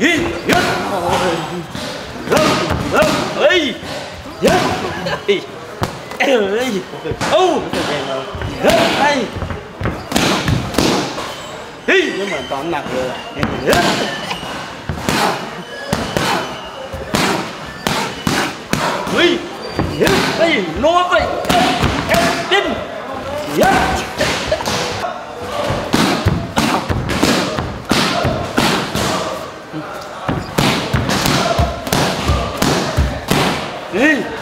yên nhất lâu lâu ấy nhất ấy ô. Đây đi nhưng mà còn nặng rồi đi đi nó vậy. Tin. Nhất 诶